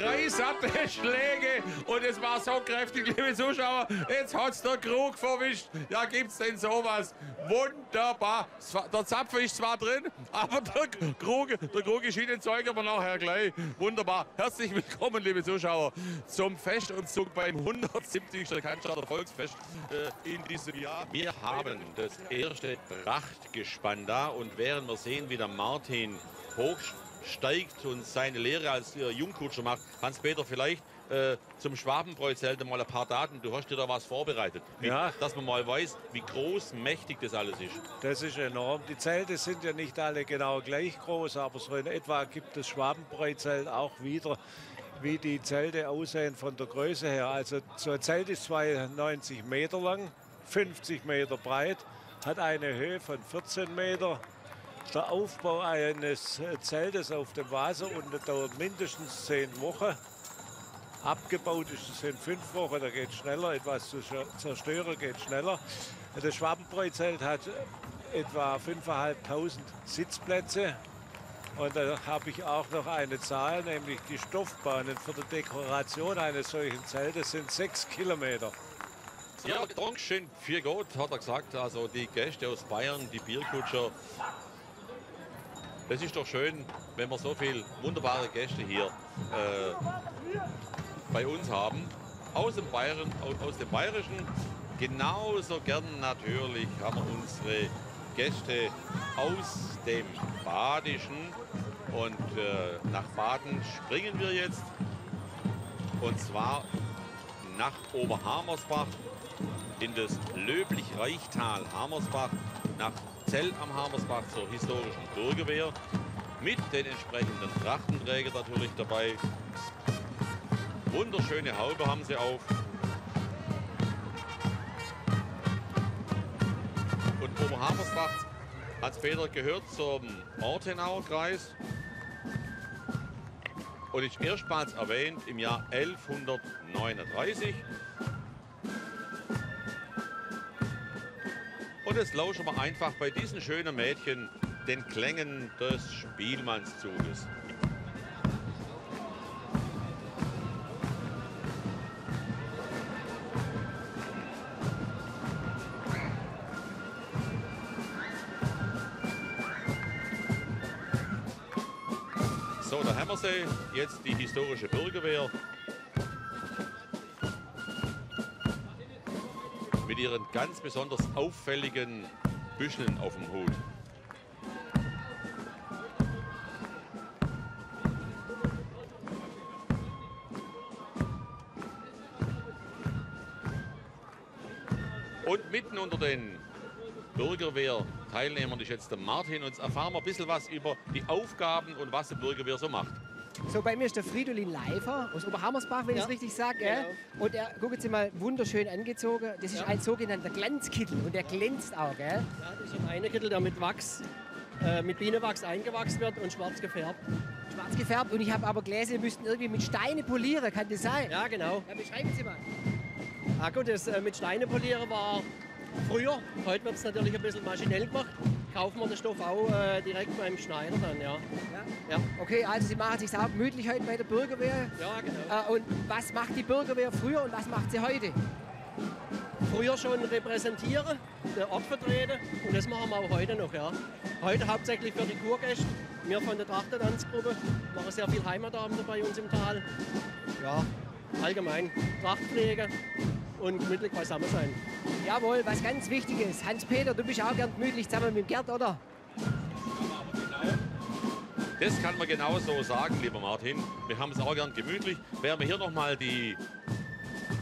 drei satte Schläge und es war so kräftig, liebe Zuschauer. Jetzt hat's der Krug verwischt. Ja, gibt's denn sowas? Wunderbar. Der Zapfer ist zwar drin, aber der Krug, der Krug ist Ihnen zeigen wir nachher gleich. Wunderbar. Herzlich willkommen, liebe Zuschauer, zum Festumzug beim 170. Cannstatter Volksfest äh, in diesem Jahr. Wir haben das erste Prachtgespann da und während wir sehen, wie der Martin hochsteigt und seine Lehre als Jungkutscher macht, Hans-Peter vielleicht äh, zum Schwabenbräuzelt mal ein paar Daten. Du hast dir da was vorbereitet. Wie, ja. Dass man mal weiß, wie groß, mächtig das alles ist. Das ist enorm. Die Zelte sind ja nicht alle genau gleich groß, aber so in etwa gibt das Schwabenbräuzelt auch wieder wie die Zelte aussehen von der Größe her. Also so ein Zelt ist 92 Meter lang, 50 Meter breit, hat eine Höhe von 14 Meter. Der Aufbau eines Zeltes auf dem Wasser und dauert mindestens 10 Wochen. Abgebaut ist es in fünf Wochen, da geht es schneller. Etwas zu zerstören geht schneller. Das Schwabenbräuzelt hat etwa 5.500 Sitzplätze. Und da habe ich auch noch eine Zahl, nämlich die Stoffbahnen für die Dekoration eines solchen Zeltes sind sechs Kilometer. Ja, Dankeschön für Gott, hat er gesagt. Also die Gäste aus Bayern, die Bierkutscher. Das ist doch schön, wenn wir so viele wunderbare Gäste hier äh, bei uns haben. Aus dem, Bayern, aus dem Bayerischen. Genauso gern natürlich haben wir unsere Gäste aus dem Badischen. Und äh, nach Baden springen wir jetzt. Und zwar nach Oberhamersbach in das Löblich-Reichtal Hamersbach, nach Zell am Hamersbach zur historischen Bürgerwehr. Mit den entsprechenden Trachtenträgern natürlich dabei. Wunderschöne Haube haben sie auf. Und Oberhammersbach, Hans-Peter, gehört zum Ortenauer Kreis und ist erstmals erwähnt im Jahr 1139. Und jetzt lauschen wir einfach bei diesen schönen Mädchen den Klängen des Spielmannszuges. Ammersee, jetzt die historische Bürgerwehr. Mit ihren ganz besonders auffälligen Büscheln auf dem Hut. Und mitten unter den Bürgerwehr-Teilnehmern ist jetzt der Martin. Und jetzt erfahren wir ein bisschen was über die Aufgaben und was die Bürgerwehr so macht. So, bei mir ist der Fridolin Leifer aus Oberhammersbach, wenn ja. ich es richtig sage. Genau. Und er, gucken Sie mal, wunderschön angezogen. Das ist ja. ein sogenannter Glanzkittel und der glänzt auch, gell? Ja, das ist ein Kittel, der mit Wachs, äh, mit Bienenwachs eingewachsen wird und schwarz gefärbt. Schwarz gefärbt und ich habe aber gelesen, Sie müssten irgendwie mit Steine polieren, kann das sein? Ja, genau. Ja, beschreiben Sie mal. Ah gut, das äh, mit Steine polieren war früher. Heute wird es natürlich ein bisschen maschinell gemacht. Kaufen wir den Stoff auch äh, direkt beim Schneider dann, ja. ja. ja. Okay, also Sie machen sich auch gemütlich heute bei der Bürgerwehr. Ja, genau. Äh, und was macht die Bürgerwehr früher und was macht sie heute? Früher schon repräsentieren, den Ort vertreten und das machen wir auch heute noch, ja. Heute hauptsächlich für die Kurgäste. Wir von der Trachtentanzgruppe machen sehr viel Heimatabende bei uns im Tal. Ja, allgemein Trachtpflege und gemütlich beisammen sein. Jawohl, was ganz Wichtiges. Hans-Peter, du bist auch gern gemütlich zusammen mit Gerd, oder? Das kann man genau so sagen, lieber Martin. Wir haben es auch gern gemütlich. Werden wir hier nochmal die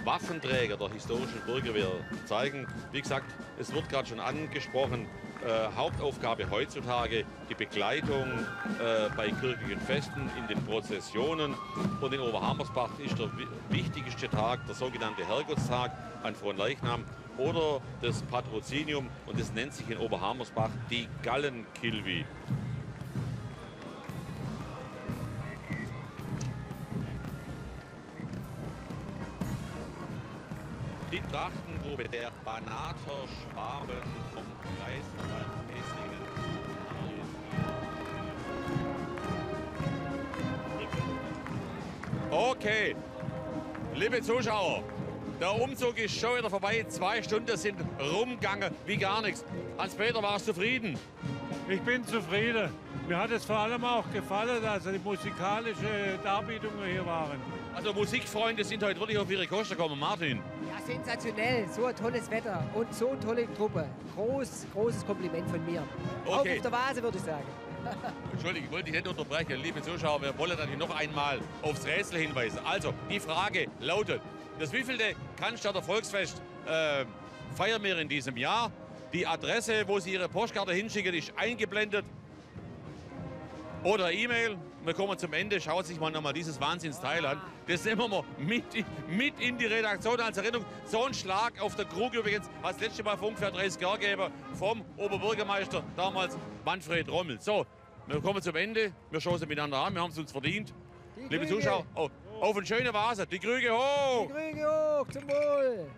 Waffenträger der historischen Bürgerwehr zeigen. Wie gesagt, es wird gerade schon angesprochen, äh, Hauptaufgabe heutzutage die Begleitung äh, bei kirchlichen Festen in den Prozessionen. Und in Oberhammersbach ist der wichtigste Tag der sogenannte Herrgottstag an Fronleichnam oder das Patrozinium und das nennt sich in Oberhammersbach die Gallenkilvi. Die Trachtengruppe der Banater Schwaben vom Kreisverband Esslingen. Okay. Liebe Zuschauer, der Umzug ist schon wieder vorbei. Zwei Stunden sind rumgegangen wie gar nichts. Hans-Peter, warst du zufrieden? Ich bin zufrieden. Mir hat es vor allem auch gefallen, dass die musikalischen Darbietungen hier waren. Also Musikfreunde sind heute wirklich auf ihre Kosten gekommen. Martin. Ja, sensationell. So ein tolles Wetter und so eine tolle Truppe. Groß, großes Kompliment von mir. Auch Okay. auf der Vase, würde ich sagen. Entschuldigung, ich wollte dich nicht unterbrechen. Liebe Zuschauer, wir wollen natürlich noch einmal aufs Rätsel hinweisen. Also, die Frage lautet, das wievielte Cannstatter Volksfest äh, feiern wir in diesem Jahr? Die Adresse, wo Sie Ihre Postkarte hinschicken, ist eingeblendet. Oder E-Mail. Wir kommen zum Ende. Schaut sich mal nochmal dieses Wahnsinnsteil an. Das nehmen wir mit, mit in die Redaktion als Erinnerung. So ein Schlag auf der Krug übrigens das letzte Mal vor ungefähr 30 Jahren gegeben vom Oberbürgermeister damals Manfred Rommel. So, wir kommen zum Ende. Wir stoßen miteinander an. Wir haben es uns verdient. Die Liebe Krüge. Zuschauer, oh, auf eine schöne Vase. Die Krüge hoch! Die Krüge hoch, zum Wohl.